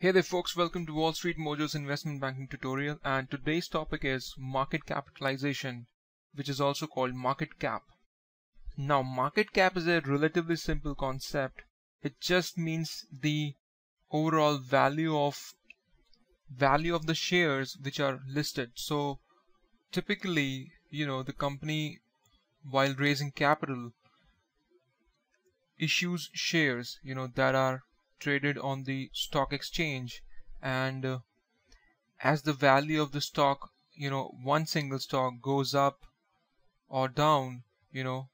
Hey there folks, welcome to WallStreetMojo's investment banking tutorial and today's topic is market capitalization which is also called market cap. Now market cap is a relatively simple concept. It just means the overall value of value of the shares which are listed. So typically, you know, the company while raising capital issues shares, you know, that are traded on the stock exchange. And uh, as the value of the stock you know one single stock goes up or down you know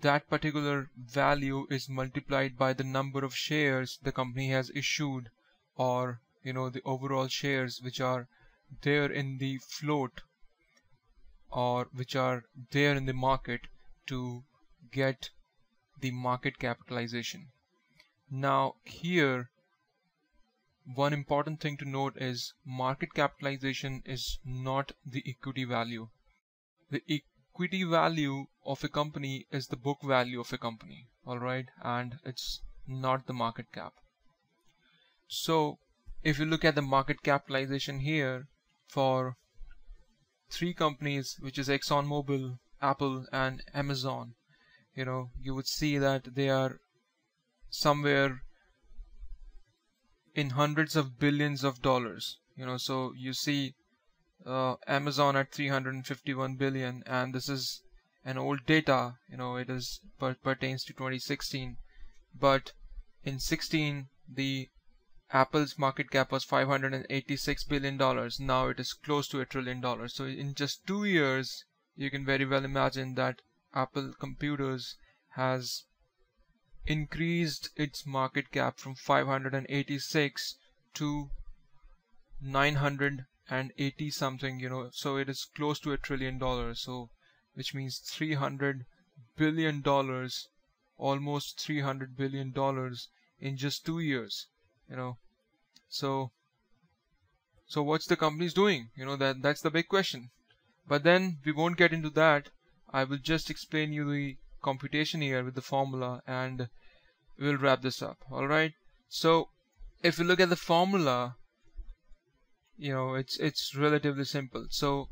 that particular value is multiplied by the number of shares the company has issued or you know the overall shares which are there in the float or which are there in the market to get the market capitalization now here one important thing to note is market capitalization is not the equity value. The equity value of a company is the book value of a company, alright, and it's not the market cap. So if you look at the market capitalization here for three companies, which is ExxonMobil, Apple, and Amazon, you know, you would see that they are somewhere in hundreds of billions of dollars. You know so you see uh, Amazon at 351 billion and this is an old data you know it is per pertains to 2016 but in 16 the Apple's market cap was 586 billion dollars. Now it is close to a trillion dollars. So in just two years you can very well imagine that Apple computers has increased its market cap from 586 to 980 something you know. So it is close to a trillion dollars. So which means 300 billion dollars almost 300 billion dollars in just two years you know. So so what's the company's doing? You know that that's the big question. But then we won't get into that. I will just explain you the computation here with the formula and we'll wrap this up alright so if you look at the formula you know it's it's relatively simple. So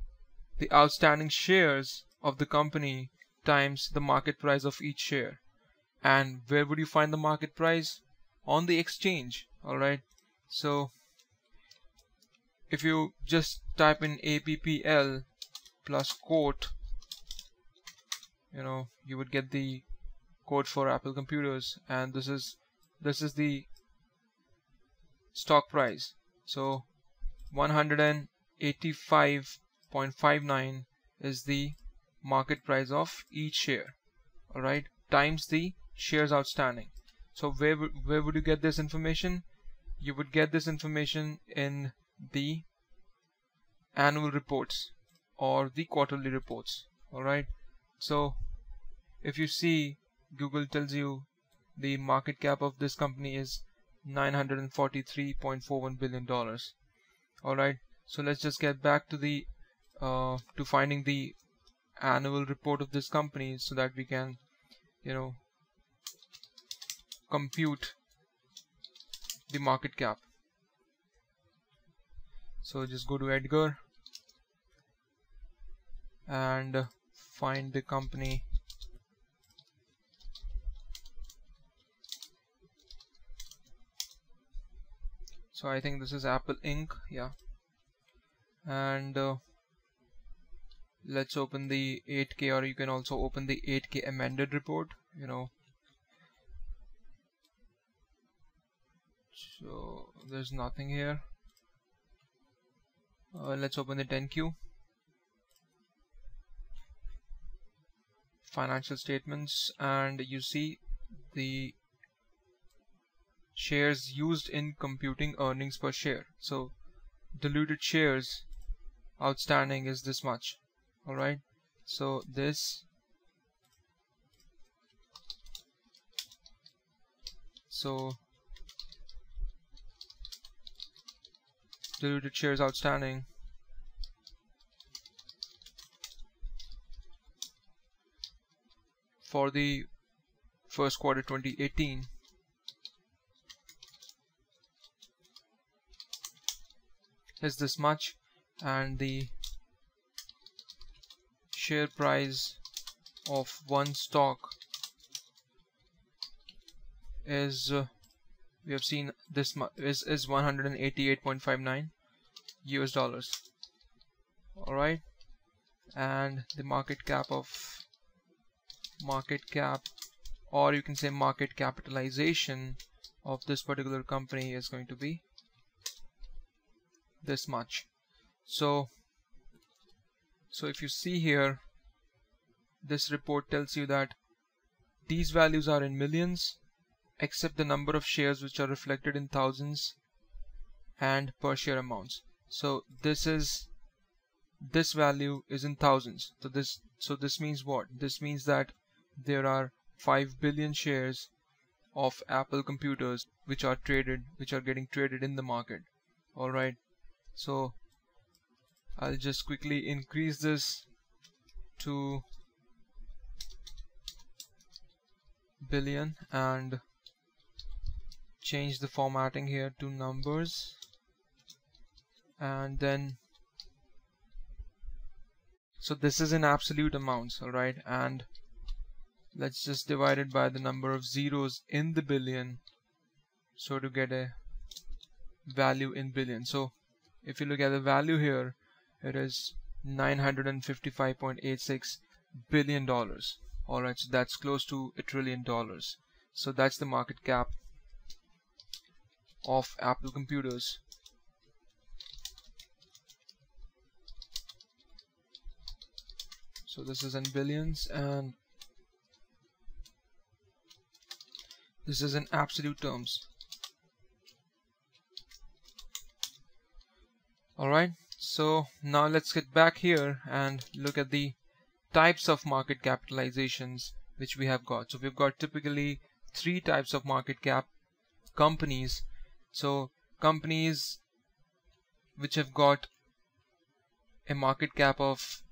the outstanding shares of the company times the market price of each share. And where would you find the market price? On the exchange alright so if you just type in APPL plus quote you know you would get the code for Apple computers and this is this is the stock price. So 185.59 is the market price of each share alright times the shares outstanding. So where, where would you get this information? You would get this information in the annual reports or the quarterly reports alright. So if you see Google tells you the market cap of this company is 943.41 billion dollars. Alright so let's just get back to the uh, to finding the annual report of this company so that we can you know compute the market cap. So just go to Edgar and find the company so I think this is Apple Inc. Yeah. And uh, let's open the 8k or you can also open the 8k amended report you know. So there's nothing here. Uh, let's open the 10q financial statements and you see the shares used in computing earnings per share. So diluted shares outstanding is this much. Alright. So this so diluted shares outstanding for the first quarter 2018 is this much and the share price of one stock is uh, we have seen this is is 188.59 US dollars. All right and the market cap of market cap or you can say market capitalization of this particular company is going to be this much. So so if you see here this report tells you that these values are in millions except the number of shares which are reflected in thousands and per share amounts. So this is this value is in thousands. So this so this means what? This means that there are 5 billion shares of Apple computers which are traded which are getting traded in the market. Alright so I'll just quickly increase this to billion and change the formatting here to numbers. And then so this is in absolute amounts alright and let's just divide it by the number of zeros in the billion so to get a value in billion. So if you look at the value here it is 955.86 billion dollars. Alright so that's close to a trillion dollars. So that's the market cap of Apple computers. So this is in billions and This is in absolute terms. Alright, so now let's get back here and look at the types of market capitalizations which we have got. So we've got typically three types of market cap companies. So companies which have got a market cap of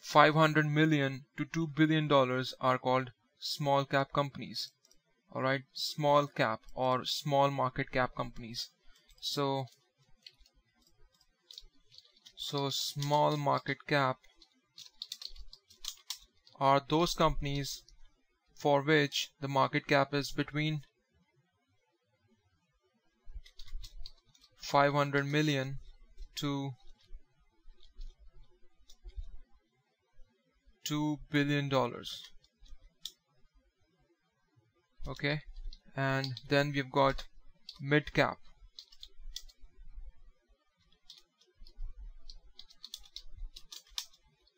500 million to 2 billion dollars are called small cap companies alright small cap or small market cap companies so so small market cap are those companies for which the market cap is between 500 million to 2 billion dollars. Okay? And then we've got mid cap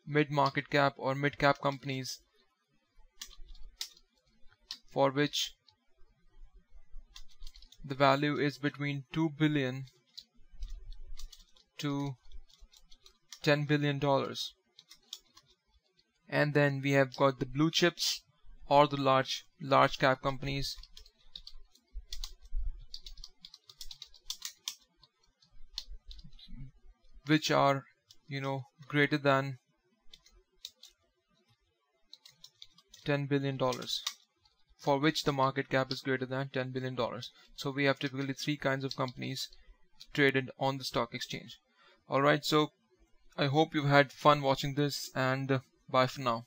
mid market cap or mid cap companies for which the value is between 2 billion to 10 billion dollars. And then we have got the blue chips or the large large cap companies. Which are you know greater than 10 billion dollars for which the market cap is greater than 10 billion dollars. So we have typically three kinds of companies traded on the stock exchange. Alright so I hope you've had fun watching this and uh, bye for now